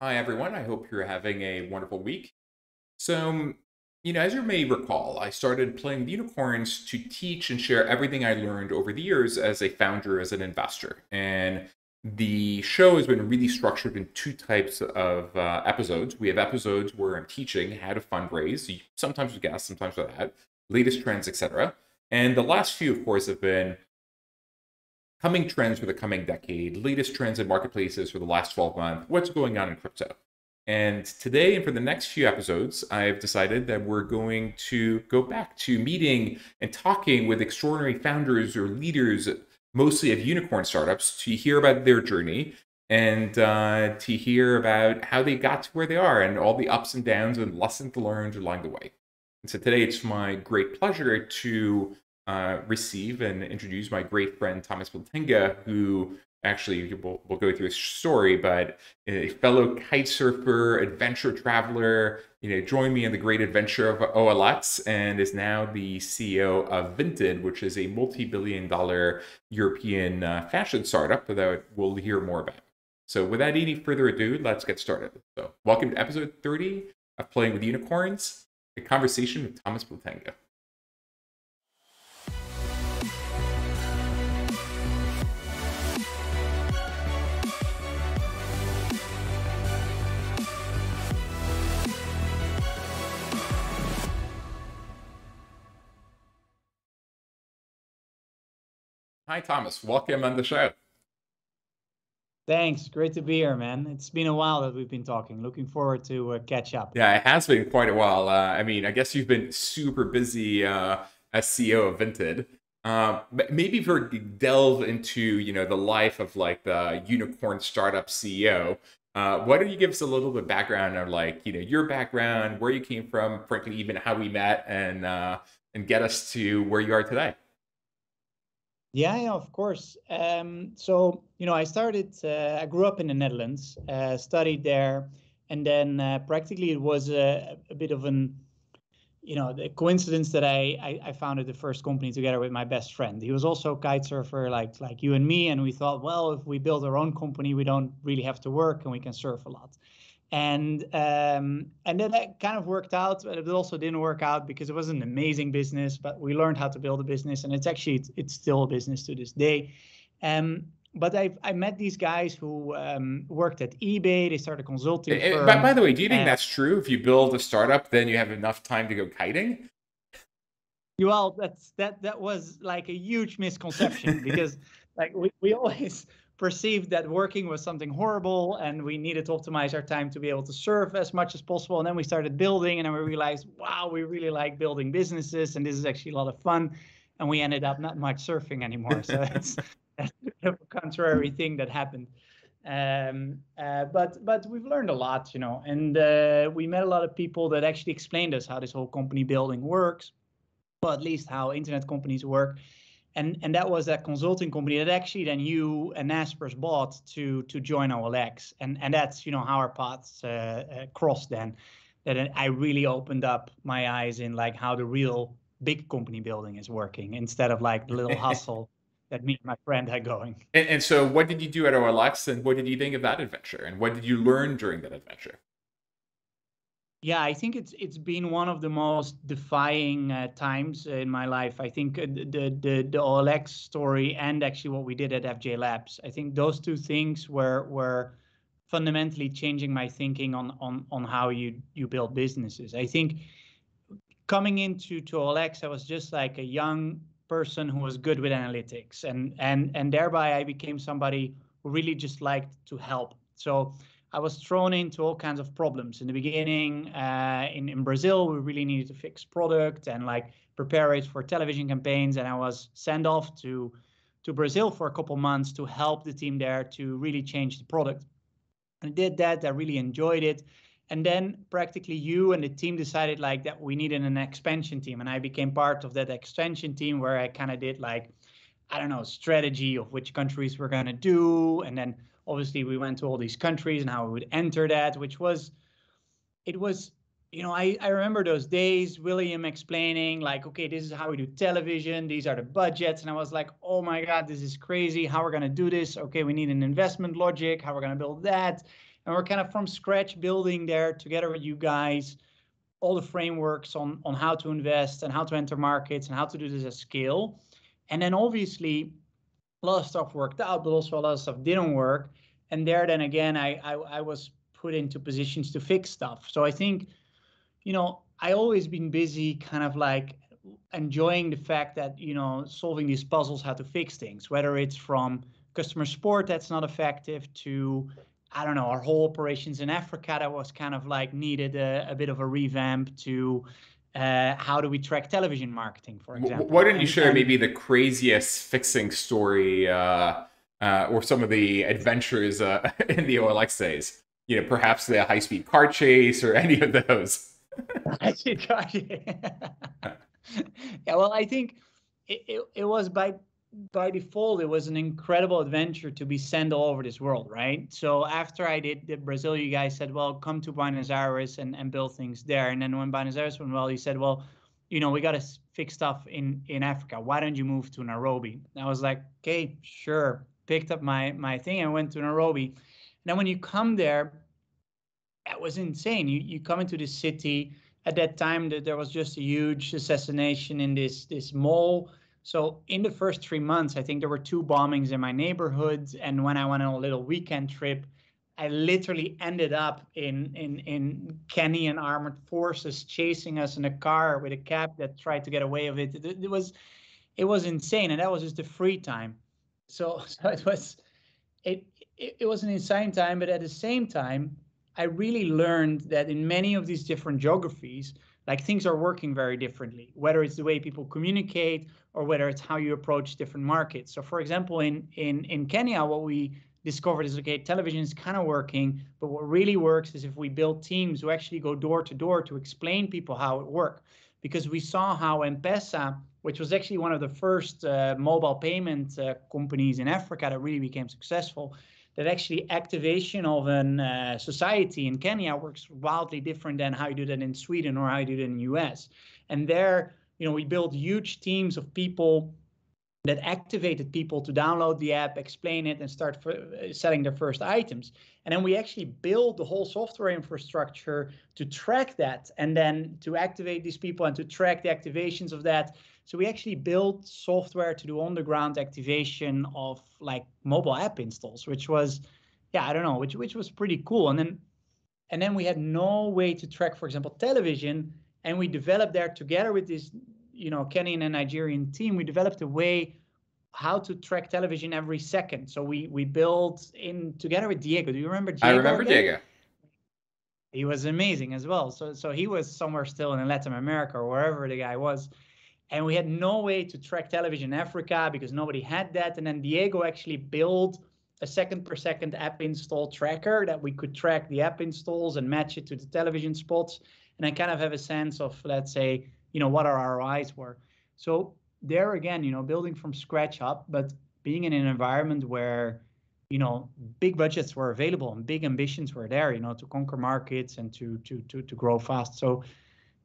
Hi, everyone. I hope you're having a wonderful week. So, um, you know, as you may recall, I started playing unicorns to teach and share everything I learned over the years as a founder, as an investor. And the show has been really structured in two types of uh, episodes. We have episodes where I'm teaching how to fundraise, sometimes with guests, sometimes without, latest trends, etc. And the last few, of course, have been coming trends for the coming decade, latest trends in marketplaces for the last 12 months, what's going on in crypto. And today and for the next few episodes, I've decided that we're going to go back to meeting and talking with extraordinary founders or leaders, mostly of unicorn startups, to hear about their journey and uh, to hear about how they got to where they are and all the ups and downs and lessons learned along the way. And so today it's my great pleasure to uh, receive and introduce my great friend Thomas Plantenga, who actually we'll, we'll go through his story, but a fellow kite surfer, adventure traveler, you know, joined me in the great adventure of OLX and is now the CEO of Vinted, which is a multi-billion dollar European uh, fashion startup that we'll hear more about. So without any further ado, let's get started. So welcome to episode 30 of Playing with Unicorns, a conversation with Thomas Plantenga. Hi, Thomas. Welcome on the show. Thanks. Great to be here, man. It's been a while that we've been talking. Looking forward to uh, catch up. Yeah, it has been quite a while. Uh, I mean, I guess you've been super busy uh, as CEO of Vinted. Um, maybe for delve into you know the life of like the unicorn startup CEO. Uh, why don't you give us a little bit of background on like you know your background, where you came from, frankly, even how we met, and uh, and get us to where you are today. Yeah, yeah, of course. Um, so, you know, I started, uh, I grew up in the Netherlands, uh, studied there, and then uh, practically it was a, a, bit of an, you know, the coincidence that I, I, I founded the first company together with my best friend. He was also a kite surfer like like you and me, and we thought, well, if we build our own company, we don't really have to work and we can surf a lot and um, and then that kind of worked out but it also didn't work out because it was an amazing business but we learned how to build a business and it's actually it's, it's still a business to this day um, but I I met these guys who um, worked at eBay. They started consulting. Firm, by, by the way, do you think that's true? If you build a startup, then you have enough time to go kiting. Well, that's that that was like a huge misconception because like we, we always perceived that working was something horrible and we needed to optimize our time to be able to serve as much as possible. And then we started building and then we realized, wow, we really like building businesses and this is actually a lot of fun. And we ended up not much surfing anymore. So it's that's a contrary thing that happened. Um, uh, but but we've learned a lot, you know, and uh, we met a lot of people that actually explained us how this whole company building works, or at least how internet companies work and and that was a consulting company that actually then you and Naspers bought to to join OLX, and and that's you know how our paths uh, uh, crossed then. That I really opened up my eyes in like how the real big company building is working instead of like the little hustle that me and my friend had going. And, and so, what did you do at OLX, and what did you think of that adventure, and what did you learn during that adventure? Yeah, I think it's it's been one of the most defying uh, times in my life. I think uh, the the the OLX story and actually what we did at FJ Labs. I think those two things were were fundamentally changing my thinking on on on how you you build businesses. I think coming into to OLX, I was just like a young person who was good with analytics, and and and thereby I became somebody who really just liked to help. So I was thrown into all kinds of problems in the beginning. Uh, in in Brazil, we really needed to fix product and like prepare it for television campaigns, and I was sent off to to Brazil for a couple months to help the team there to really change the product. And I did that. I really enjoyed it. And then practically you and the team decided like that we needed an expansion team, and I became part of that expansion team where I kind of did like I don't know strategy of which countries we're gonna do, and then obviously we went to all these countries and how we would enter that, which was it was you know, I, I remember those days, William explaining, like, okay, this is how we do television, these are the budgets. And I was like, oh my God, this is crazy. How we're gonna do this? Okay, we need an investment logic, how we're gonna build that. And we're kind of from scratch building there together with you guys, all the frameworks on, on how to invest and how to enter markets and how to do this at scale. And then obviously a lot of stuff worked out, but also a lot of stuff didn't work. And there then again, I, I, I was put into positions to fix stuff. So I think you know, I always been busy kind of like enjoying the fact that, you know, solving these puzzles, how to fix things, whether it's from customer support that's not effective to, I don't know, our whole operations in Africa that was kind of like needed a, a bit of a revamp to, uh, how do we track television marketing, for example? Why don't you and, share and, maybe the craziest fixing story uh, uh, or some of the adventures uh, in the OLX days? You know, perhaps the high-speed car chase or any of those. Did yeah, well, I think it, it, it was by by default, it was an incredible adventure to be sent all over this world, right? So after I did the Brazil, you guys said, well, come to Buenos Aires and, and build things there. And then when Buenos Aires went well, you said, well, you know, we got to fix stuff in, in Africa. Why don't you move to Nairobi? And I was like, okay, sure. Picked up my, my thing and went to Nairobi. And then when you come there, that was insane. You you come into the city at that time that there was just a huge assassination in this this mall. So in the first three months, I think there were two bombings in my neighborhood. And when I went on a little weekend trip, I literally ended up in in in Kenyan armored forces chasing us in a car with a cab that tried to get away of it. It, it was it was insane, and that was just the free time. So so it was it, it it was an insane time, but at the same time, I really learned that in many of these different geographies, like things are working very differently, whether it's the way people communicate or whether it's how you approach different markets. So for example, in in in Kenya, what we discovered is okay, television is kind of working, but what really works is if we build teams who actually go door to door to explain people how it works. Because we saw how M-Pesa, which was actually one of the first uh, mobile payment uh, companies in Africa that really became successful, that actually activation of a uh, society in Kenya works wildly different than how you do that in Sweden or how you do that in the US. And there, you know, we built huge teams of people that activated people to download the app, explain it, and start uh, selling their first items. And then we actually build the whole software infrastructure to track that and then to activate these people and to track the activations of that so we actually built software to do on the ground activation of like mobile app installs, which was, yeah, I don't know, which which was pretty cool. And then and then we had no way to track, for example, television. And we developed there together with this, you know, Kenyan and Nigerian team, we developed a way how to track television every second. So we we built in together with Diego. Do you remember Diego? I remember again? Diego. He was amazing as well. So so he was somewhere still in Latin America or wherever the guy was and we had no way to track television in Africa because nobody had that. And then Diego actually built a second per second app install tracker that we could track the app installs and match it to the television spots. And I kind of have a sense of, let's say, you know, what our ROIs were. So there again, you know, building from scratch up, but being in an environment where, you know, big budgets were available and big ambitions were there, you know, to conquer markets and to to to to grow fast. So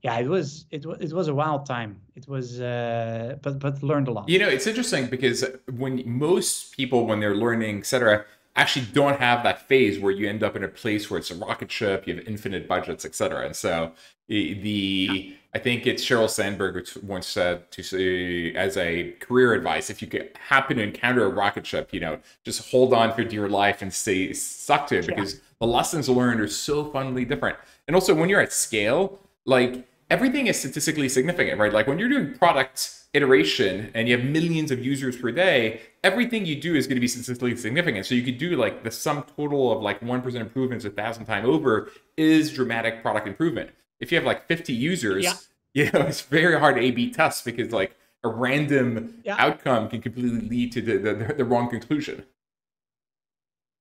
yeah, it was it was it was a wild time. It was, uh, but but learned a lot. You know, it's interesting because when most people when they're learning, etc., actually don't have that phase where you end up in a place where it's a rocket ship, you have infinite budgets, etc. And so the, the I think it's Sheryl Sandberg who once said to say uh, as a career advice, if you could happen to encounter a rocket ship, you know, just hold on for dear life and stay stuck to it because yeah. the lessons learned are so fundamentally different. And also when you're at scale, like everything is statistically significant, right? Like when you're doing product iteration and you have millions of users per day, everything you do is going to be statistically significant. So you could do like the sum total of like 1% improvements a thousand times over is dramatic product improvement. If you have like 50 users, yeah. you know, it's very hard to A-B test because like a random yeah. outcome can completely lead to the, the, the wrong conclusion.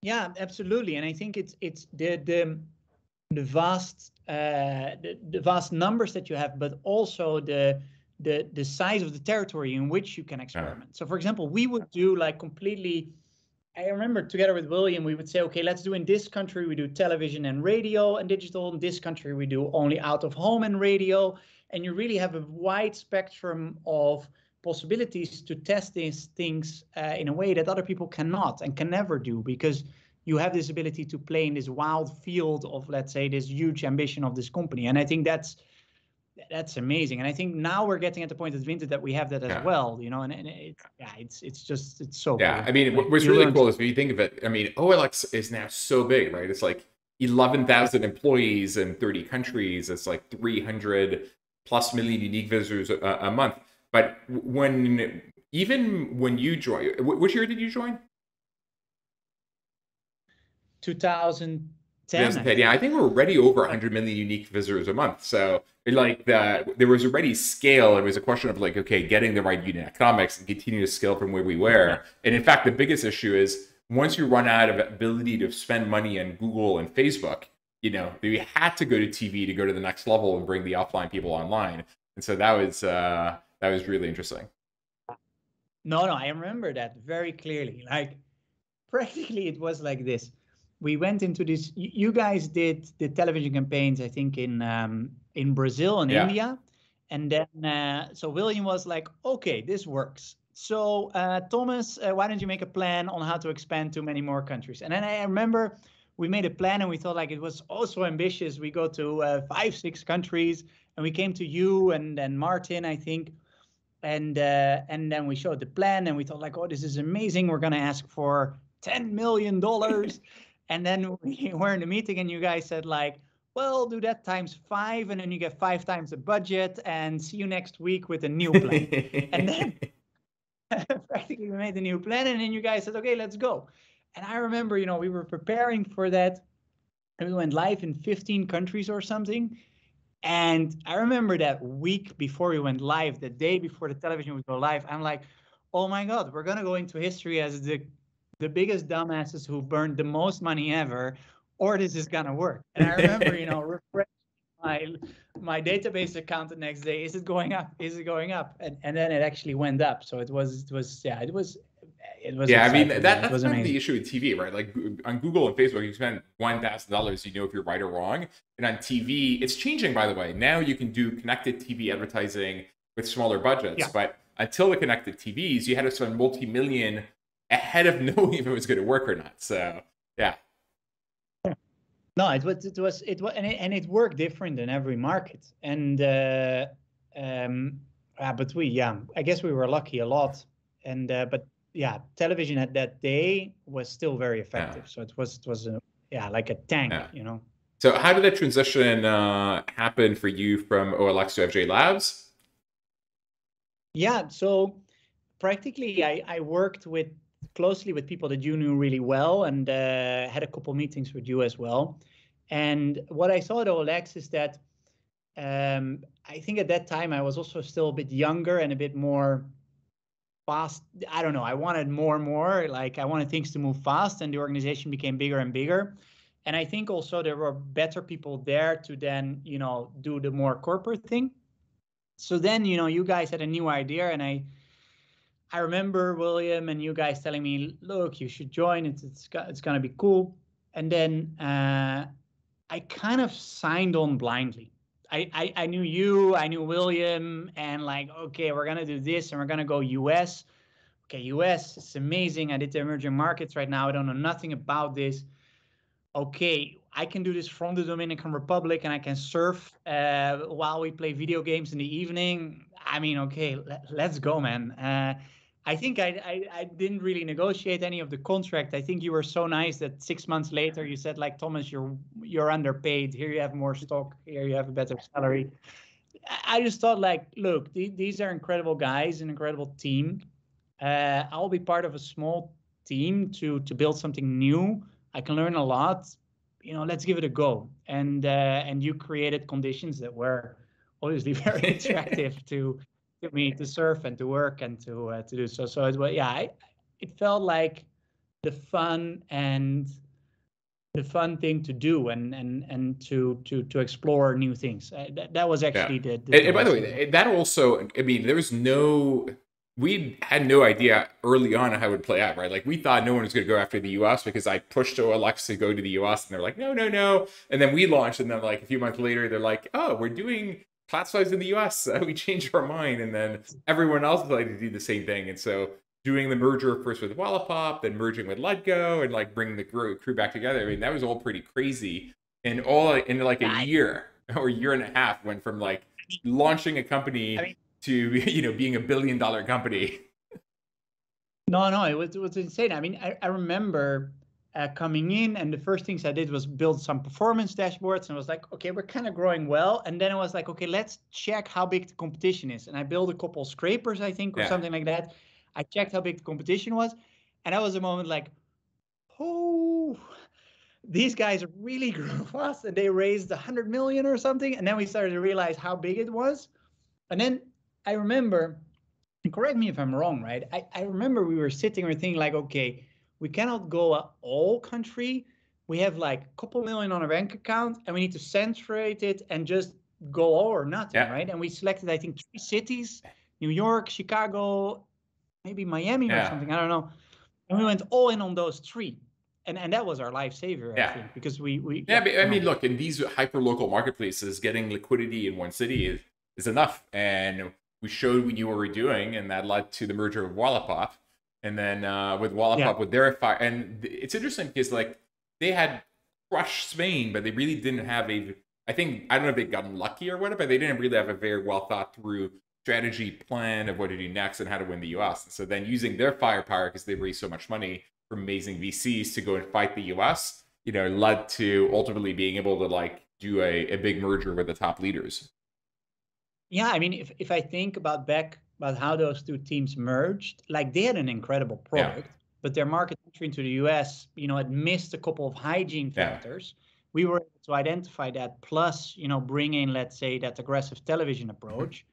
Yeah, absolutely. And I think it's, it's the, the, the vast uh, the, the vast numbers that you have, but also the the the size of the territory in which you can experiment. So, for example, we would do like completely I remember together with William, we would say, okay, let's do in this country, we do television and radio and digital. In this country, we do only out of home and radio. And you really have a wide spectrum of possibilities to test these things uh, in a way that other people cannot and can never do because you have this ability to play in this wild field of, let's say, this huge ambition of this company. And I think that's that's amazing. And I think now we're getting at the point at Vinted that we have that as yeah. well, you know, and, and it, yeah, it's, it's just, it's so Yeah. I mean, like, what's really cool is if you think of it, I mean, OLX is now so big, right? It's like 11,000 employees in 30 countries. It's like 300 plus million unique visitors a, a month. But when, even when you join, which year did you join? 2000 2010. Yeah, I think we're already over 100 million unique visitors a month. So like the, there was already scale. It was a question of like, okay, getting the right unit economics and continue to scale from where we were. And in fact, the biggest issue is once you run out of ability to spend money on Google and Facebook, you know, we had to go to TV to go to the next level and bring the offline people online. And so that was uh, that was really interesting. No, no, I remember that very clearly. Like practically, it was like this we went into this. You guys did the television campaigns, I think, in um, in Brazil and yeah. India, and then uh, so William was like, "Okay, this works." So uh, Thomas, uh, why don't you make a plan on how to expand to many more countries? And then I remember we made a plan and we thought like it was also ambitious. We go to uh, five, six countries, and we came to you and then Martin, I think, and uh, and then we showed the plan and we thought like, oh, this is amazing. We're gonna ask for ten million dollars. And then we were in the meeting and you guys said like, well, do that times five, and then you get five times the budget, and see you next week with a new plan. and then practically we made a new plan, and then you guys said, okay, let's go. And I remember, you know, we were preparing for that, and we went live in 15 countries or something. And I remember that week before we went live, the day before the television would go live, I'm like, oh my God, we're gonna go into history as the the biggest dumbasses who burned the most money ever, or this is gonna work. And I remember, you know, refreshing my my database account the next day. Is it going up? Is it going up? And and then it actually went up. So it was it was yeah it was it was yeah. I mean that, that's kind of the issue with TV, right? Like on Google and Facebook, you spend one thousand dollars, you know if you're right or wrong. And on TV, it's changing by the way. Now you can do connected TV advertising with smaller budgets, yeah. but until the connected TVs, you had to spend multi-million ahead of knowing if it was going to work or not. So yeah. No, it was it was it was and it, and it worked different in every market. And uh, um, uh, but we yeah, I guess we were lucky a lot. And uh, but yeah, television at that day was still very effective. Yeah. So it was it was a, yeah like a tank, yeah. you know. So how did that transition uh, happen for you from OLX to FJ Labs? Yeah, so practically I, I worked with closely with people that you knew really well and uh, had a couple meetings with you as well. And what I saw at OLX is that um, I think at that time I was also still a bit younger and a bit more fast. I don't know. I wanted more and more. Like I wanted things to move fast, and the organization became bigger and bigger. And I think also there were better people there to then, you know, do the more corporate thing. So then, you know, you guys had a new idea, and I I remember William and you guys telling me, "Look, you should join. It's it's it's gonna be cool." And then uh, I kind of signed on blindly. I, I I knew you, I knew William, and like, okay, we're gonna do this, and we're gonna go US. Okay, US, it's amazing. I did the emerging markets right now. I don't know nothing about this. Okay, I can do this from the Dominican Republic, and I can surf uh, while we play video games in the evening. I mean, okay, let, us go, man. Uh, I think I, I, I didn't really negotiate any of the contract. I think you were so nice that six months later you said like Thomas, you're you're underpaid. Here you have more stock. Here you have a better salary. I just thought like, look, th- these are incredible guys, an incredible team. Uh, I'll be part of a small team to to build something new. I can learn a lot. You know, let's give it a go. And uh, and you created conditions that were obviously very attractive to to me to surf and to work and to uh, to do so. So it was yeah, I, it felt like the fun and the fun thing to do and and and to to to explore new things. Uh, that, that was actually yeah. the. the and, and by the way, that also I mean there was no we had no idea early on how it would play out, right? Like we thought no one was going to go after the US because I pushed OLX to go to the US and they're like, no, no, no. And then we launched and then like a few months later, they're like, oh, we're doing classifieds in the US. Uh, we changed our mind. And then everyone else decided to do the same thing. And so doing the merger first with Wallapop, then merging with Letgo and like bringing the crew back together. I mean, that was all pretty crazy. And all in like a year or a year and a half went from like launching a company I mean, to you know being a billion dollar company. No, no, it was it was insane. I mean, I, I remember uh, coming in, and the first things I did was build some performance dashboards, and I was like, okay, we're kind of growing well. And then I was like, okay, let's check how big the competition is. And I built a couple scrapers, I think, or yeah. something like that. I checked how big the competition was, and that was a moment like, oh, these guys really grew fast, and they raised a hundred million or something. And then we started to realize how big it was, and then I remember, and correct me if I'm wrong, right? I, I remember we were sitting and thinking like, okay, we cannot go all country. We have like a couple million on a bank account and we need to saturate it and just go all or nothing, yeah. right? And we selected, I think, three cities, New York, Chicago, maybe Miami yeah. or something. I don't know. And we went all in on those three. And, and that was our lifesaver, yeah. I think, because we, we yeah, but, I mean, look, in these hyper local marketplaces, getting liquidity in one city is, is enough. And we showed we knew what we were doing, and that led to the merger of Wallapop. And then uh, with Wallapop, yeah. with their fire, and it's interesting because like they had crushed Spain, but they really didn't have a. I think I don't know if they got lucky or whatever, but they didn't really have a very well thought through strategy plan of what to do next and how to win the U.S. so then using their firepower because they raised so much money from amazing VCs to go and fight the U.S. You know, led to ultimately being able to like do a, a big merger with the top leaders. Yeah, I mean, if, if I think about back about how those two teams merged, like they had an incredible product, yeah. but their market entry into the US, you know, had missed a couple of hygiene factors. Yeah. We were able to identify that, plus, you know, bring in, let's say, that aggressive television approach,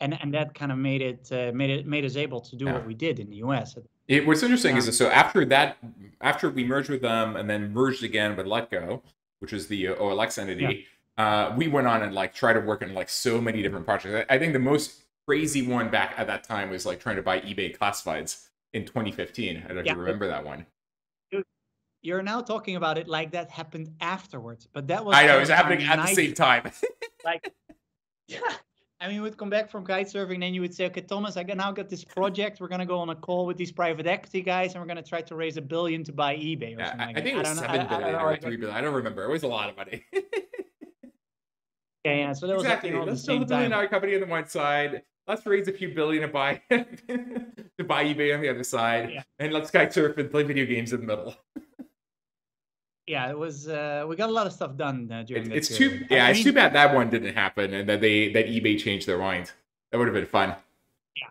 and and that kind of made it uh, made it made us able to do yeah. what we did in the US. It, what's interesting is that, so after that, after we merged with them and then merged again with Letgo, which is the OLX entity uh, we went on and like tried to work on like so many different projects. I, I think the most crazy one back at that time was like trying to buy eBay classifieds in 2015. I don't know if you remember that one. You're now talking about it like that happened afterwards, but that was I know it was happening at the same time. like, yeah, I mean, we'd come back from kite surfing, then you would say, okay, Thomas, I now got this project. We're going to go on a call with these private equity guys, and we're going to try to raise a billion to buy eBay or yeah, something. I, like I think it was seven billion or three billion. I don't remember. It was a lot of money. yeah, yeah. So that exactly. was like, Let's build a billion dollar company on the one side. Let's raise a few billion to buy to buy eBay on the other side, yeah. and let's kite surf and play video games in the middle yeah, it was. Uh, we got a lot of stuff done uh, during. It's, it's too. Yeah, I it's mean, too bad that one didn't happen, and that they that eBay changed their mind. That would have been fun. Yeah,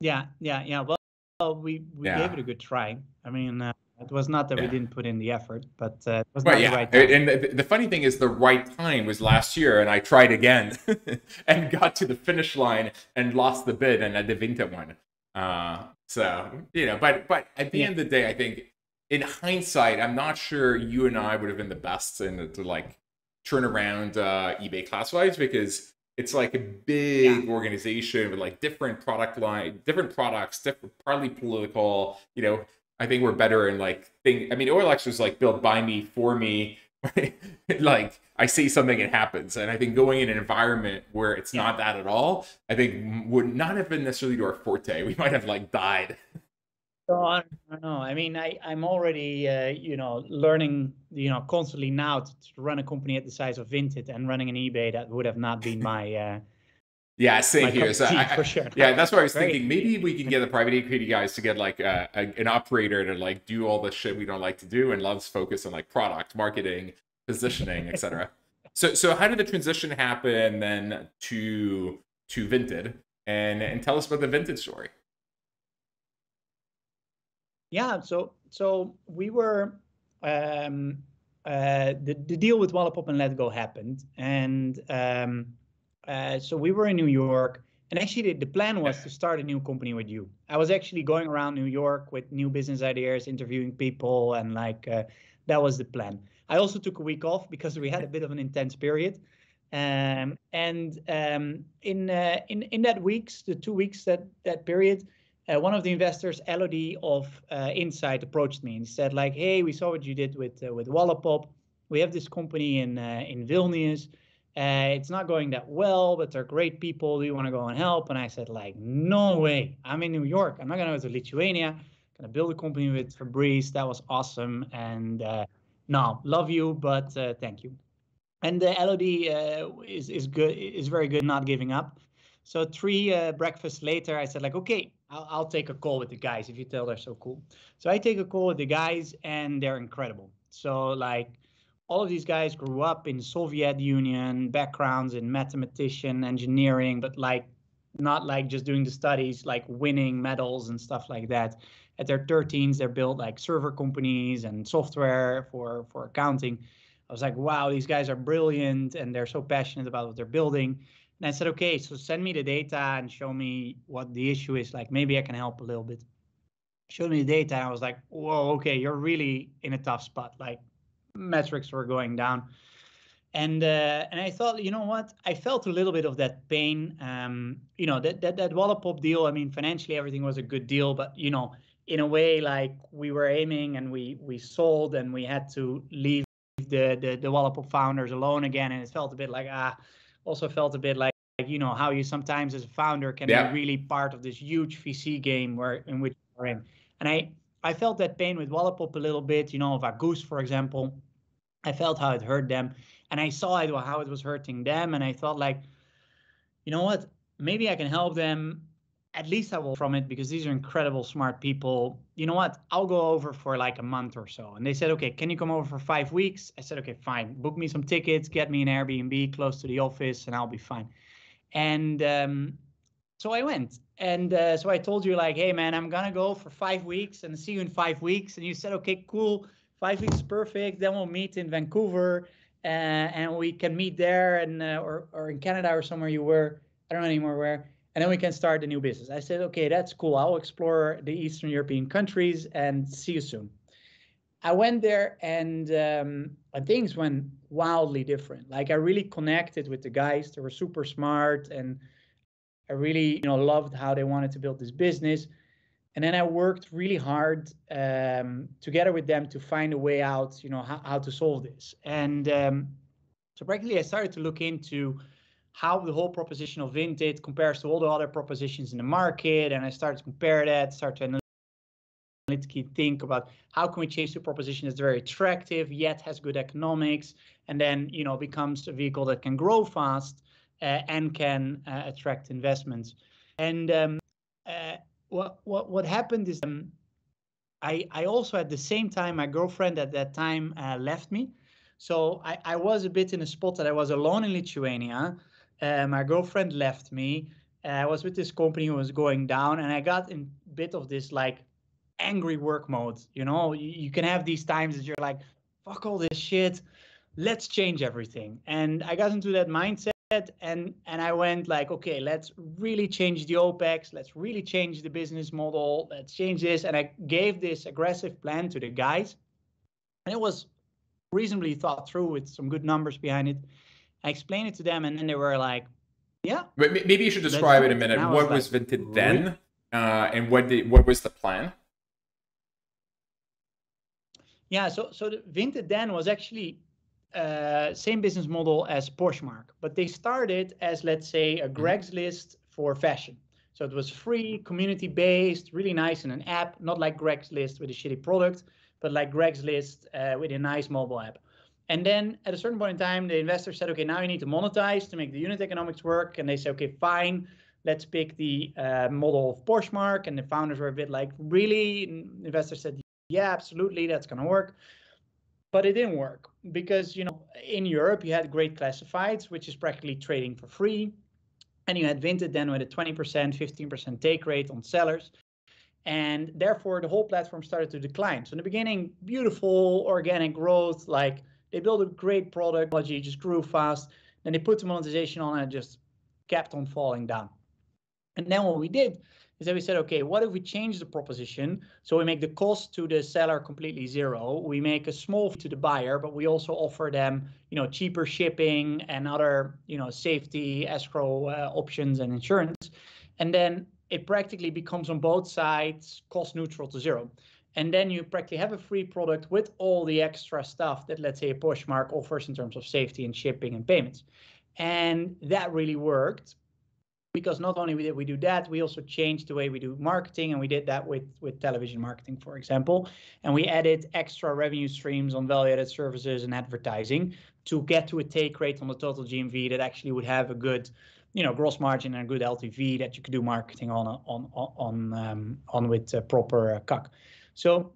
yeah, yeah, yeah. Well, well we we yeah. gave it a good try. I mean, uh, it was not that yeah. we didn't put in the effort, but uh, it was not yeah. the right time. And the, the, funny thing is, the right time was last year, and I tried again, and got to the finish line and lost the bid, and the Vinted one. Uh, so you know, but but at the yeah. end of the day, I think in hindsight, I'm not sure you and I would have been the best in to like turn around uh, eBay classifieds because it's like a big yeah. organization with like different product line, different products, different partly political. You know, I think we're better in like thing. I mean, OLX was like built by me for me. like I see something, it happens, and I think going in an environment where it's yeah. not that at all, I think would not have been necessarily to our forte. We might have like died. So I don't know. I mean, I I'm already uh, you know learning you know constantly now to, to, run a company at the size of Vinted and running an eBay that would have not been my. Uh, yeah, same here. So I, for sure. Yeah, that's what I was Great. thinking. Maybe we can get the private equity guys to get like a, a, an operator to like do all the shit we don't like to do and loves focus on like product marketing, positioning, etc. so so how did the transition happen then to to Vinted and and tell us about the Vinted story? Yeah, so so we were um, uh, the the deal with Wallapop and Letgo happened, and um, uh, so we were in New York. And actually, the, the plan was to start a new company with you. I was actually going around New York with new business ideas, interviewing people, and like uh, that was the plan. I also took a week off because we had a bit of an intense period, Um, and um, in, uh, in in that weeks, the two weeks that that period, uh, one of the investors, Elodie of uh, Insight, approached me and said like, "Hey, we saw what you did with uh, with Wallapop. We have this company in uh, in Vilnius. Uh, it's not going that well, but they're great people. Do you want to go and help?" And I said like, "No way. I'm in New York. I'm not gonna go to Lithuania. I'm gonna build a company with Fabrice. That was awesome. And uh, no, love you, but thank you." And the Elodie is is good. Is very good. Not giving up. So three uh, breakfasts later, I said like, okay, I'll, I'll, take a call with the guys if you tell they're so cool. So I take a call with the guys and they're incredible. So like all of these guys grew up in Soviet Union backgrounds in mathematician, engineering, but like not like just doing the studies, like winning medals and stuff like that. At their 13s, they're built like server companies and software for for accounting. I was like, wow, these guys are brilliant and they're so passionate about what they're building. And I said, okay, so send me the data and show me what the issue is. Like maybe I can help a little bit. Showed me the data. And I was like, whoa, okay, you're really in a tough spot. Like metrics were going down. And uh, and I thought, you know what? I felt a little bit of that pain. Um, you know, that that that Wallapop deal. I mean, financially everything was a good deal, but you know, in a way, like we were aiming and we we sold and we had to leave the the, the Wallapop founders alone again, and it felt a bit like ah. Also felt a bit like you know how you sometimes as a founder can yeah. be really part of this huge VC game where in which you're in. And I I felt that pain with Wallapop a little bit, you know, Vagoose, for example. I felt how it hurt them, and I saw it how it was hurting them, and I thought like, you know what, maybe I can help them. At least I will from it because these are incredible smart people. You know what? I'll go over for like a month or so. And they said, okay, can you come over for five weeks? I said, okay, fine. Book me some tickets, get me an Airbnb close to the office, and I'll be fine. And um, so I went. And uh, so I told you, like, hey, man, I'm to go for five weeks and see you in five weeks. And you said, okay, cool. Five weeks perfect. Then we'll meet in Vancouver uh, and we can meet there and uh, or, or in Canada or somewhere you were. I don't know anymore where. And then we can start the new business. I said, okay, that's cool. I'll explore the Eastern European countries and see you soon. I went there and um, things went wildly different. Like I really connected with the guys. They were super smart, and I really, you know, loved how they wanted to build this business. And then I worked really hard um, together with them to find a way out, you know, how, how to solve this. And um, so practically, I started to look into how the whole proposition of Vinted compares to all the other propositions in the market, and I started to compare that, start to analytically think about how can we change the proposition that's very attractive yet has good economics and then you know becomes a vehicle that can grow fast and can uh, attract investments. And um, uh, what, what what happened is um, I, I also at the same time my girlfriend at that time uh, left me. So I, I was a bit in a spot that I was alone in Lithuania. Uh, my girlfriend left me. I was with this company who was going down and I got in a bit of this like angry work mode. You know, you, you can have these times that you're like, fuck all this shit, let's change everything. And I got into that mindset and and I went like, okay, let's really change the OPEX, let's really change the business model, let's change this. And I gave this aggressive plan to the guys. And it was reasonably thought through with some good numbers behind it. I explained it to them, and then they were like, "Yeah." But maybe you should describe it a minute. What was, like, Vinted then, uh, and what did what was the plan? Yeah, so so the Vinted then was actually uh, same business model as Poshmark, but they started as let's say a mm-hmm. Craigslist for fashion. So it was free, community based, really nice in an app, not like Craigslist with a shitty product, but like Craigslist uh, with a nice mobile app. And then at a certain point in time, the investor said, okay, now you need to monetize to make the unit economics work. And they said, okay, fine, let's pick the uh, model of Poshmark. And the founders were a bit like, really? And investor said, yeah, absolutely, that's going to work. But it didn't work because, you know, in Europe, you had great classifieds, which is practically trading for free. And you had Vinted then with a 20%, 15% take rate on sellers. And therefore, the whole platform started to decline. So in the beginning, beautiful organic growth, like they built a great product, just grew fast. Then they put the monetization on and it just kept on falling down. And then what we did is that we said, okay, what if we change the proposition? So we make the cost to the seller completely zero. We make a small fee to the buyer, but we also offer them, you know, cheaper shipping and other, you know, safety, escrow uh, options and insurance. And then it practically becomes on both sides cost neutral to zero. And then you practically have a free product with all the extra stuff that, let's say, Poshmark offers in terms of safety and shipping and payments. And that really worked because not only did we do that, we also changed the way we do marketing, and we did that with with television marketing, for example. And we added extra revenue streams on value-added services and advertising to get to a take rate on the total GMV that actually would have a good, you know, gross margin and a good LTV that you could do marketing on on on um, on with uh, proper uh, CAC. So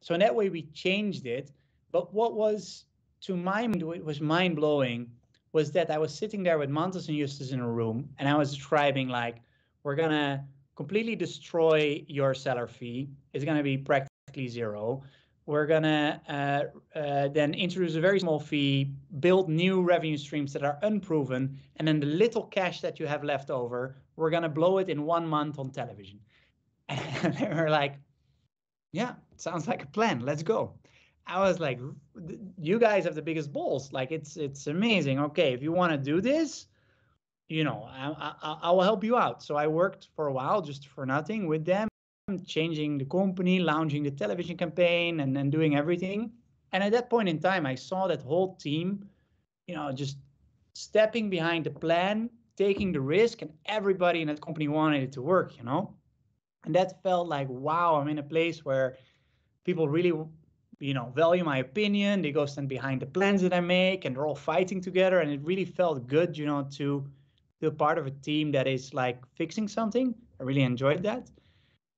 so in that way we changed it. But what was to my mind it was mind blowing was that I was sitting there with Mantas and Justas in a room, and I was describing like, we're gonna completely destroy your seller fee. It's gonna be practically zero. We're gonna uh, uh, then introduce a very small fee, build new revenue streams that are unproven, and then the little cash that you have left over, we're gonna blow it in one month on television. And they were like, "Yeah, sounds like a plan. Let's go." I was like, you guys have the biggest balls. Like it's it's amazing. Okay, if you want to do this, you know, I, I, I will help you out. So I worked for a while just for nothing with them, changing the company, launching the television campaign, and then doing everything. And at that point in time, I saw that whole team, you know, just stepping behind the plan, taking the risk, and everybody in that company wanted it to work. You know, and that felt like wow, I'm in a place where people really you know value my opinion they go stand behind the plans that i make and they're all fighting together and it really felt good you know to feel part of a team that is like fixing something. I really enjoyed that.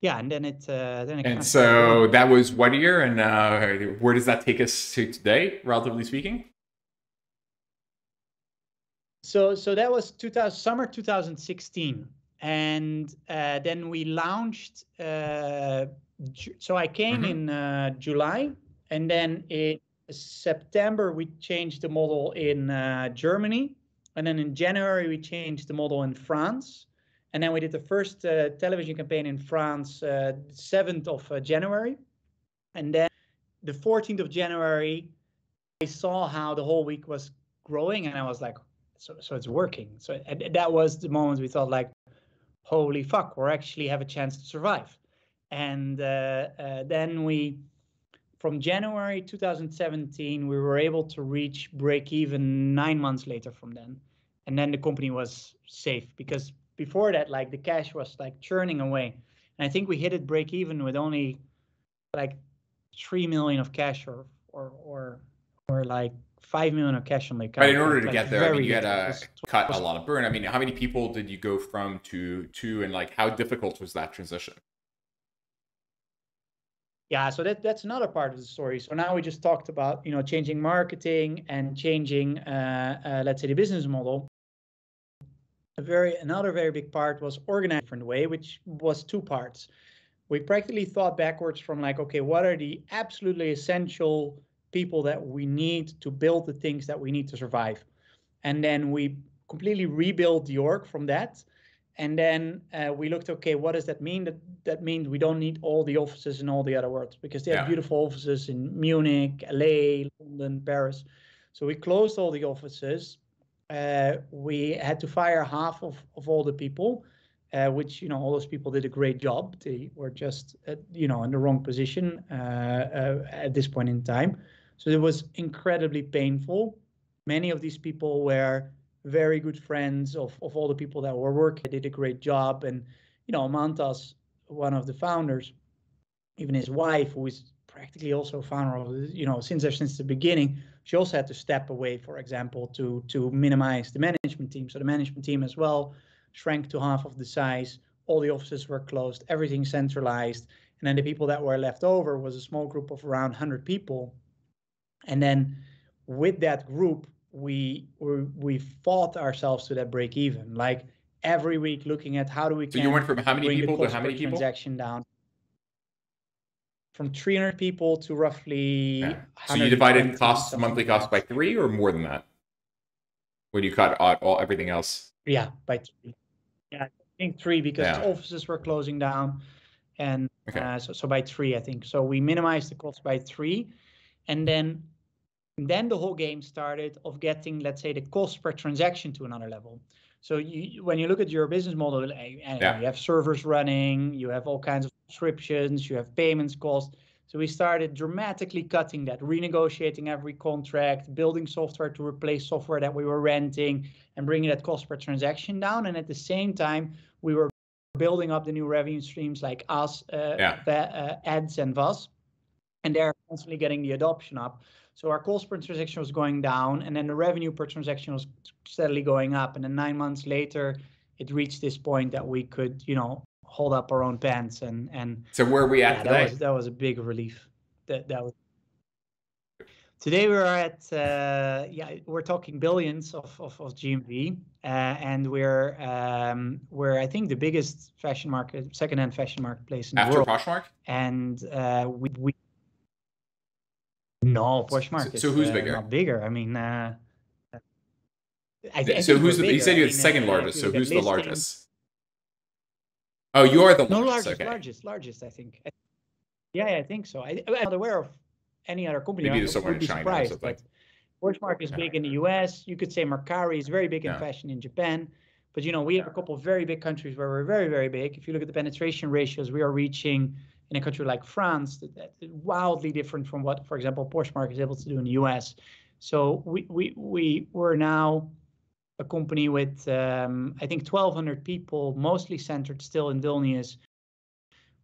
Yeah and then it uh, then it and so that was one year and uh, where does that take us to today relatively speaking? So so that was 2000 summer 2016 and uh, then we launched uh, so i came mm-hmm. in uh, july and then in September, we changed the model in uh, Germany. And then in January, we changed the model in France. And then we did the first uh, television campaign in France, uh, 7th of uh, January. And then the 14th of January, I saw how the whole week was growing. And I was like, so, so it's working. So that was the moment we thought like, holy fuck, we actually have a chance to survive. And uh, uh, then we from January 2017, we were able to reach break even nine months later from then. And then the company was safe because before that, like the cash was like churning away. And I think we hit it break even with only like 3 million of cash or, or, or, or like 5 million of cash on the account. But in order to like get there, I mean, you had to cut a lot of burn. I mean, how many people did you go from to, to, and like how difficult was that transition? Yeah so that that's another part of the story. So now we just talked about you know changing marketing and changing uh, uh, let's say the business model. A very another very big part was organized different way which was two parts. We practically thought backwards from like okay what are the absolutely essential people that we need to build the things that we need to survive? And then we completely rebuilt the org from that and then uh, we looked, okay, what does that mean? That that means we don't need all the offices in all the other worlds because they have beautiful offices in Munich, LA, London, Paris. So we closed all the offices. Uh, we had to fire half of, of all the people, uh, which you know all those people did a great job. They were just uh, you know in the wrong position uh, uh, at this point in time. So it was incredibly painful. Many of these people were very good friends of, of all the people that were working. They Did a great job. And, you know, Mantas, one of the founders, even his wife, who is practically also a founder of, you know, since since the beginning, she also had to step away, for example, to to minimize the management team. So the management team as well shrank to half of the size. All the offices were closed, everything centralized. And then the people that were left over was a small group of around 100 people. And then with that group, we we fought ourselves to that break even. Like every week, looking at how do we. So you went from how many people to how many people? Transaction down. From 300 people to roughly. Yeah. So you divided costs, monthly costs by three, or more than that. When you cut all, all everything else. Yeah, by three. Yeah, I think three because yeah. offices were closing down, and okay. uh, so so by three I think. So we minimized the cost by three, and then then the whole game started of getting let's say the cost per transaction to another level. So you, when you look at your business model, eh, yeah. you have servers running, you have all kinds of subscriptions, you have payments costs. So we started dramatically cutting that, renegotiating every contract, building software to replace software that we were renting, and bringing that cost per transaction down. And at the same time, we were building up the new revenue streams like us, uh, yeah. uh, ads, and VAS, and they're constantly getting the adoption up. So our cost per transaction was going down, and then the revenue per transaction was steadily going up. And then nine months later, it reached this point that we could, you know, hold up our own pants and and. So where are we at yeah, today? That was, that was a big relief. That that was. Today we're at uh, yeah we're talking billions of of, of GMV uh, and we're um, we're I think the biggest fashion market secondhand fashion marketplace in After the world. After Poshmark. And uh, we we no, Poshmark. So, so who's uh, bigger? Not bigger. I mean, uh, I, I so who's the? Bigger. You said you're the second largest. So who's the largest? Oh, you are the no, largest. largest, okay. largest, largest. I think. Yeah, yeah I think so. I, am not aware of any other company. Maybe there's someone in China or something. Poshmark is big in the U.S. You could say Mercari is very big in yeah. fashion in Japan. But you know, we have a couple of very big countries where we're very, very big. If you look at the penetration ratios, we are reaching in a country like France, that, that wildly different from what, for example, Poshmark is able to do in the US. So we we we were now a company with um, I think 1,200 people, mostly centered still in Vilnius.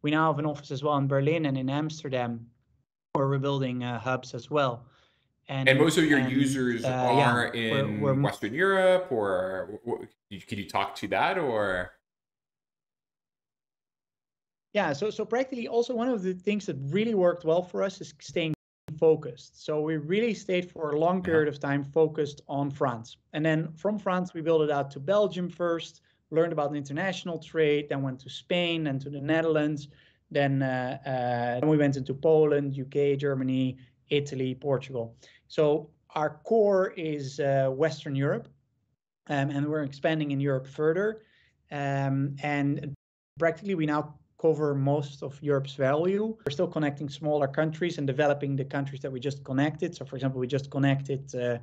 We now have an office as well in Berlin and in Amsterdam, where we're building uh, hubs as well. And, and most of your and, users uh, are yeah, in we're, we're, Western Europe, or can you talk to that, or? Yeah, so so practically also one of the things that really worked well for us is staying focused. So we really stayed for a long period of time focused on France. And then from France, we built it out to Belgium first, learned about international trade, then went to Spain and to the Netherlands. Then, uh, uh, then we went into Poland, UK, Germany, Italy, Portugal. So our core is uh, Western Europe, um, and we're expanding in Europe further. Um, and practically, we now cover most of Europe's value. We're still connecting smaller countries and developing the countries that we just connected. So, for example, we just connected uh,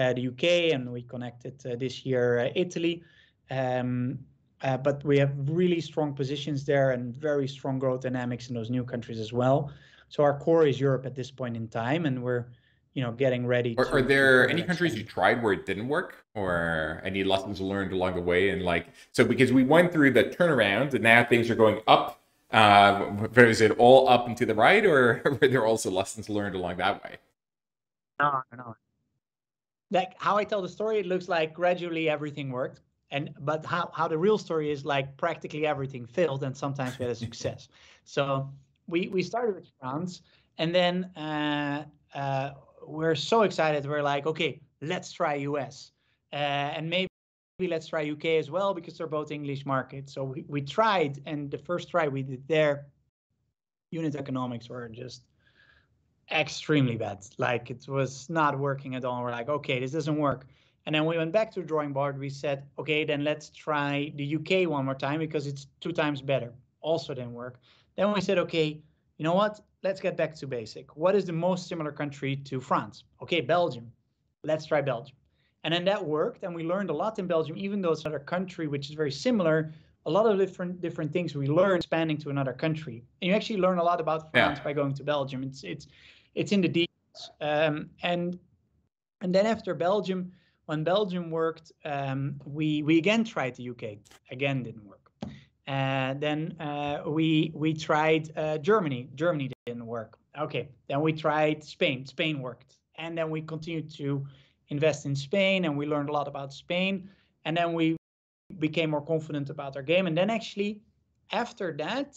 uh, the UK and we connected uh, this year uh, Italy. Um, uh, but we have really strong positions there and very strong growth dynamics in those new countries as well. So our core is Europe at this point in time, and we're you know getting ready. Are, to, are there any countries you tried where it didn't work, or any lessons learned along the way? And like so, because we went through the turnaround, and now things are going up uh, is it all up and to the right, or were there also lessons learned along that way? No, no. Like how I tell the story, it looks like gradually everything worked, and but how how the real story is like practically everything failed, and sometimes we had a success. so we we started with France, and then uh, uh, we're so excited. We're like, okay, let's try US, uh, and maybe let's try UK as well because they're both English markets. So we, we tried, and the first try we did there, unit economics were just extremely bad. Like it was not working at all. We're like, okay, this doesn't work. And then we went back to the drawing board. We said, okay, then let's try the UK one more time because it's two times better. Also didn't work. Then we said, okay, you know what? Let's get back to basic. What is the most similar country to France? Okay, Belgium. Let's try Belgium. And then that worked, and we learned a lot in Belgium, even though it's another country which is very similar. A lot of different different things we learn expanding to another country, and you actually learn a lot about France yeah. by going to Belgium. It's it's it's in the details. Um, and and then after Belgium, when Belgium worked, um, we we again tried the UK. Again, didn't work. And uh, then uh, we we tried uh, Germany. Germany didn't work. Okay. Then we tried Spain. Spain worked. And then we continued to invest in Spain and we learned a lot about Spain. And then we became more confident about our game. And then actually, after that,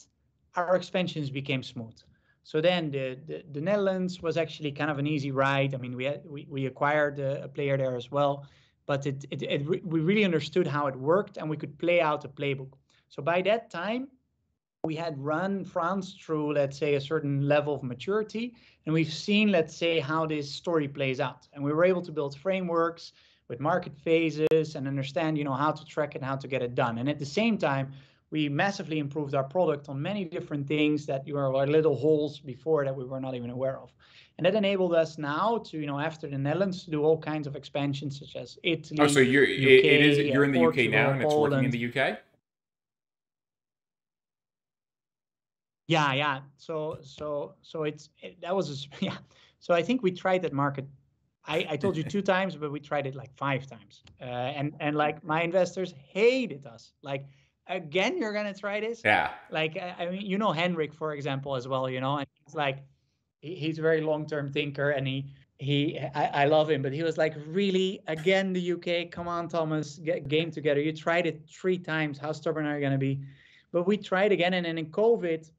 our expansions became smooth. So then the, the, the Netherlands was actually kind of an easy ride. I mean, we had, we, we acquired a, a player there as well, but it, it, it re- we really understood how it worked and we could play out a playbook. So by that time, we had run France through, let's say, a certain level of maturity, and we've seen, let's say, how this story plays out. And we were able to build frameworks. with market phases and understand, you know, how to track it and how to get it done. And at the same time, we massively improved our product on many different things that were little holes before that we were not even aware of. And that enabled us now to, you know, after the Netherlands, to do all kinds of expansions such as Italy. Oh, so you're UK, it is you're in the Portugal, UK now, and it's Poland. working in the UK. Yeah, yeah. So, so, so it's it, that was a, yeah. So I think we tried that market. I, I told you two times, but we tried it like five times, uh, and and like my investors hated us. Like again, you're gonna try this? Yeah. Like I mean, you know Henrik, for example, as well. You know, and it's like he's a very long-term thinker, and he he I, I love him, but he was like, really, again, the UK? Come on, Thomas, get game together. You tried it three times. How stubborn are you gonna be? But we tried again, and then in COVID,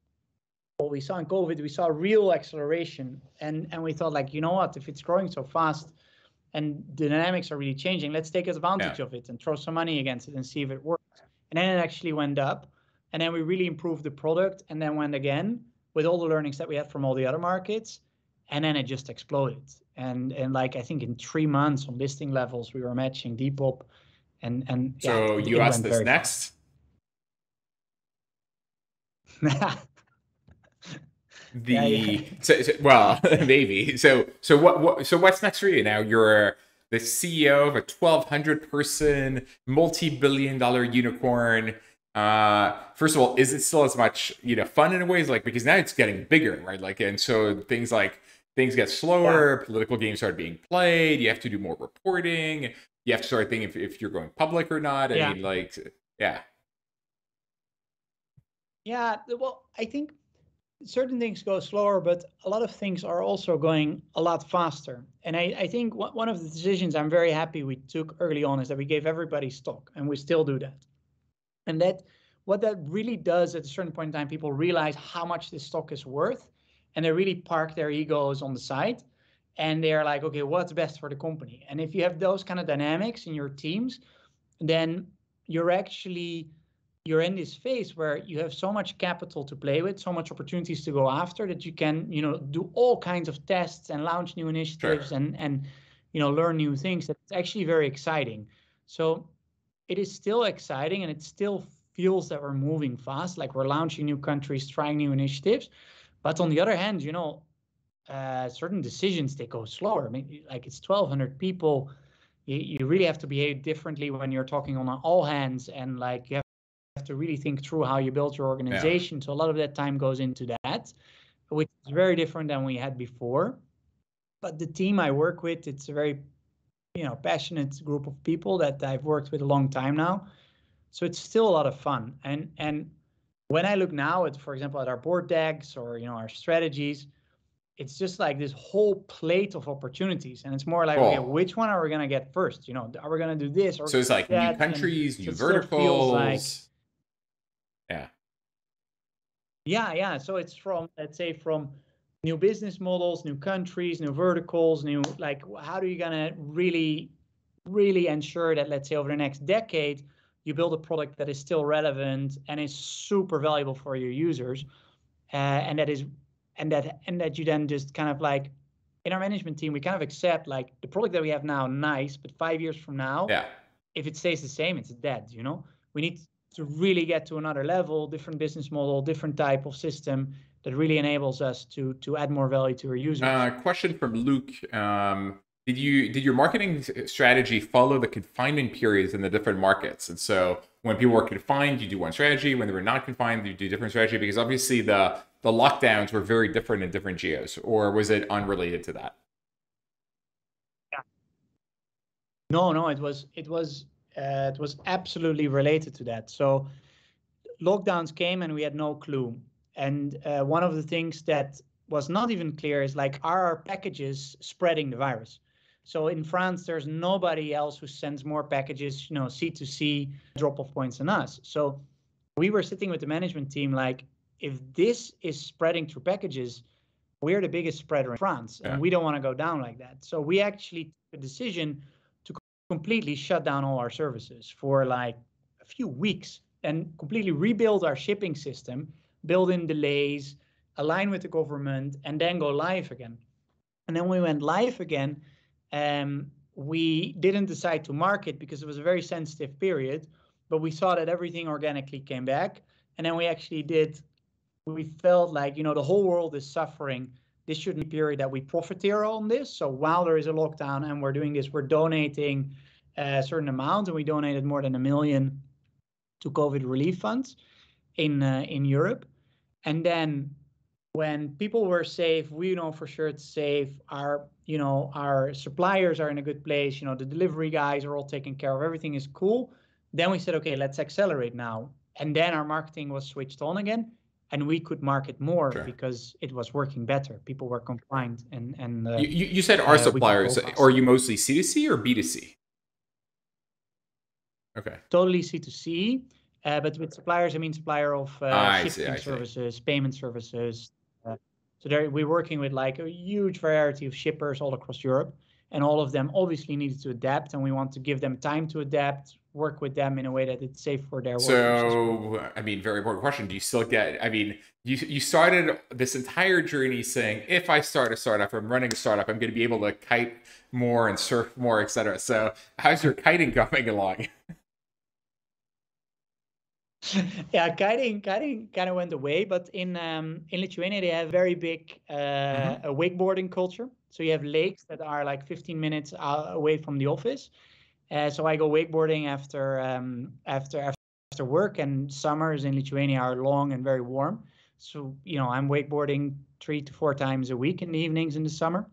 what we saw in COVID, we saw real acceleration, and and we thought like, you know what, if it's growing so fast. And the dynamics are really changing. Let's take advantage yeah. of it and throw some money against it and see if it works and then it actually went up and then we really improved the product and then went again with all the learnings that we had from all the other markets and then it just exploded and and like i think in three months on listing levels we were matching depop and and so yeah, us this next the yeah, yeah. So, so, well maybe so so what, what so what's next for you now you're the CEO of a 1,200 person, multi billion dollar unicorn. Uh, first of all, is it still as much, you know, fun in a way? ways? Like, because now it's getting bigger, right? Like, and so things like things get slower, yeah. political games start being played, you have to do more reporting, you have to start thinking if, if you're going public or not. I mean, like, yeah. Yeah, well, I think certain things go slower, but a lot of things are also going a lot faster. And I, I think one of the decisions I'm very happy we took early on is that we gave everybody stock, and we still do that. And that what that really does at a certain point in time, people realize how much this stock is worth, and they really park their egos on the side, and they're like, okay, what's best for the company? And if you have those kind of dynamics in your teams, then you're actually you're in this phase where you have so much capital to play with, so much opportunities to go after that you can, you know, do all kinds of tests and launch new initiatives sure. and and you know learn new things. That's actually very exciting. So it is still exciting and it still feels that we're moving fast, like we're launching new countries, trying new initiatives. But on the other hand, you know, uh, certain decisions they go slower. I mean, like it's 1,200 people. You, you really have to behave differently when you're talking on all hands, and like you have have to really think through how you build your organization. Yeah. So a lot of that time goes into that, which is very different than we had before. But the team I work with, it's a very, you know, passionate group of people that I've worked with a long time now. So it's still a lot of fun. And and when I look now at, for example, at our board decks or you know our strategies, it's just like this whole plate of opportunities and it's more like cool. okay which one are we going to get first you know are we going to do this or so it's like new countries new verticals like. Yeah, yeah. So it's from let's say from new business models, new countries, new verticals, new like how are you gonna really, really ensure that let's say over the next decade you build a product that is still relevant and is super valuable for your users, uh, and that is and that and that you then just kind of like in our management team we kind of accept like the product that we have now nice, but five years from now, yeah, if it stays the same, it's dead. You know, we need to really get to another level, different business model, different type of system that really enables us to to add more value to our users. Uh, question from Luke: um, Did you did your marketing strategy follow the confinement periods in the different markets? And so, when people were confined, you do one strategy. When they were not confined, you do different strategy because obviously the the lockdowns were very different in different geos. Or was it unrelated to that? Yeah. No, no, it was it was uh, it was absolutely related to that. So lockdowns came and we had no clue. And uh, one of the things that was not even clear is like, are our packages spreading the virus? So in France, there's nobody else who sends more packages, you know, C2C drop-off points than us. So we were sitting with the management team like, if this is spreading through packages, we're the biggest spreader in France, yeah. and we don't want to go down like that. So we actually took a decision completely shut down all our services for like a few weeks and completely rebuild our shipping system, build in delays, align with the government, and then go live again. And then we went live again. Um, we didn't decide to market because it was a very sensitive period, but we saw that everything organically came back. And then we actually did, we felt like, you know, the whole world is suffering. This shouldn't be a period that we profiteer on this. So while there is a lockdown and we're doing this, we're donating a certain amount, and we donated more than a million to COVID relief funds in uh, in Europe. And then when people were safe, we know for sure it's safe. Our you know our suppliers are in a good place. You know the delivery guys are all taken care of. Everything is cool. Then we said, okay, let's accelerate now. And then our marketing was switched on again, and we could market more sure. because it was working better. People were compliant, and and uh, you, you said our uh, suppliers. Are you mostly C 2 C or B 2 C? Okay. Totally C 2 C. Uh, but with suppliers, I mean supplier of uh, shipping services, payment services, so there, we're working with like a huge variety of shippers all across Europe, and all of them obviously needed to adapt, and we want to give them time to adapt, work with them in a way that it's safe for their. Work. So, I mean, very important question. Do you still get? I mean, you you started this entire journey saying, if I start a startup, I'm running a startup, I'm going to be able to kite more and surf more, etc. So, how's your kiting coming along? yeah, kiting, kiting kind of went away, but in um, in Lithuania they have very big uh, mm-hmm. wakeboarding culture. So you have lakes that are like 15 minutes away from the office. Uh, so I go wakeboarding after um, after after work, and summers in Lithuania are long and very warm. So you know I'm wakeboarding three to four times a week in the evenings in the summer,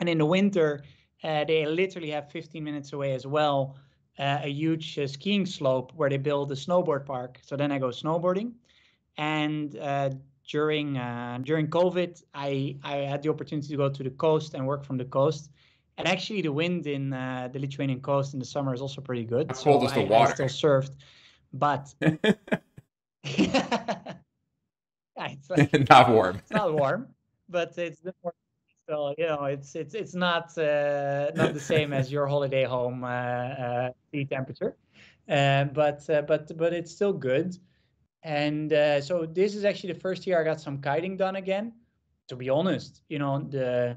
and in the winter uh, they literally have 15 minutes away as well uh, a huge uh, skiing slope where they build a snowboard park. So then I go snowboarding, and uh, during during COVID, I I had the opportunity to go to the coast and work from the coast. And actually, the wind in uh, the Lithuanian coast in the summer is also pretty good. How so cold is the I, water? I still surfed, but yeah, it's like, not warm. It's not warm, but it's so you know, it's it's it's not uh, not the same as your holiday home uh, uh, sea temperature, uh, but uh, but but it's still good. And uh, so this is actually the first year I got some kiting done again. To be honest, you know, the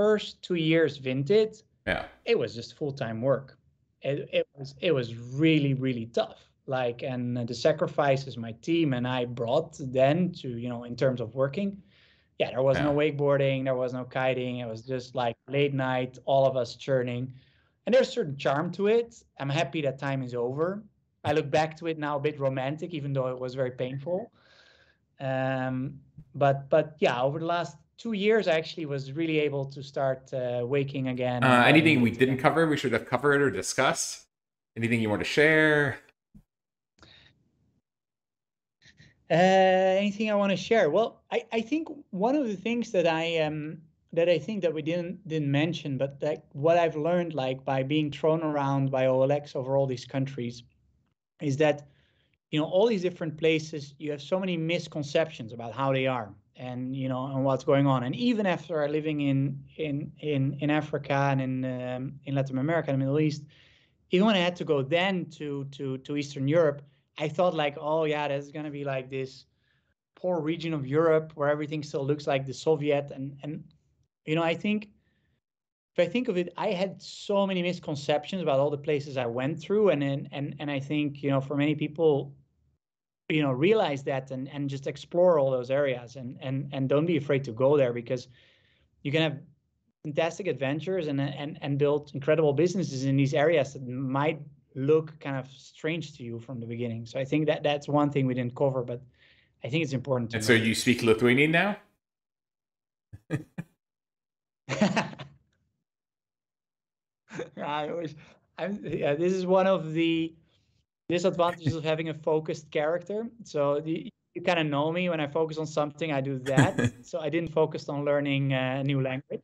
first two years Vinted, yeah, it was just full time work. It it was it was really really tough. Like and the sacrifices my team and I brought then to you know in terms of working yeah, there was yeah. no wakeboarding, there was no kiting. It was just like late night, all of us churning. And there's a certain charm to it. I'm happy that time is over. I look back to it now a bit romantic, even though it was very painful. Um, but but yeah, over the last two years, I actually was really able to start uh, waking again. Uh, anything we didn't cover, we should have covered or discussed. Anything you want to share? Uh, anything I want to share? Well, I, I think one of the things that I um that I think that we didn't didn't mention, but like what I've learned like by being thrown around by OLX over all these countries, is that you know all these different places you have so many misconceptions about how they are and you know and what's going on. And even after living in in in in Africa and in um, in Latin America and the Middle East, even when I had to go then to to to Eastern Europe I thought like, oh yeah, there's gonna be like this poor region of Europe where everything still looks like the Soviet, and and you know, I think if I think of it, I had so many misconceptions about all the places I went through, and and and and I think you know, for many people, you know, realize that and and just explore all those areas, and and and don't be afraid to go there because you can have fantastic adventures and and and build incredible businesses in these areas that might look kind of strange to you from the beginning. So I think that that's one thing we didn't cover, but I think it's important. and know. so you speak Lithuanian now? I wish. I'm, yeah, this is one of the disadvantages of having a focused character. So the, you kind of know me when I focus on something, I do that. so I didn't focus on learning a new language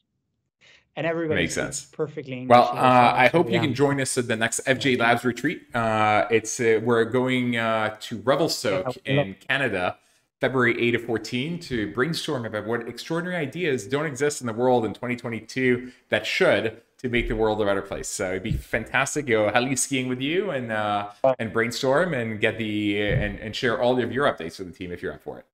and everybody makes sense perfectly. Well, uh, I hope you can join us at the next FJ Labs retreat. Uh, it's uh, we're going uh, to Revelstoke yeah, in Canada, February 8 to 14, to brainstorm about what extraordinary ideas don't exist in the world in 2022 that should to make the world a better place. So it'd be fantastic. Go heli skiing with you and uh, and brainstorm and get the and, and share all of your updates with the team if you're up for it.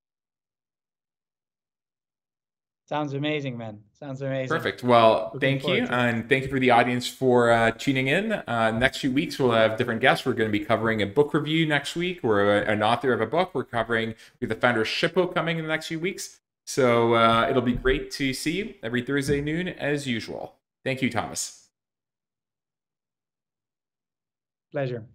Sounds amazing, man. Sounds amazing. Perfect. Well, Looking thank you. forward to it. And thank you for the audience for uh, tuning in. Uh, next few weeks, we'll have different guests. We're going to be covering a book review next week. We're a, an author of a book. We're covering we the founder of Shippo coming in the next few weeks. So uh, it'll be great to see you every Thursday noon as usual. Thank you, Thomas. Pleasure.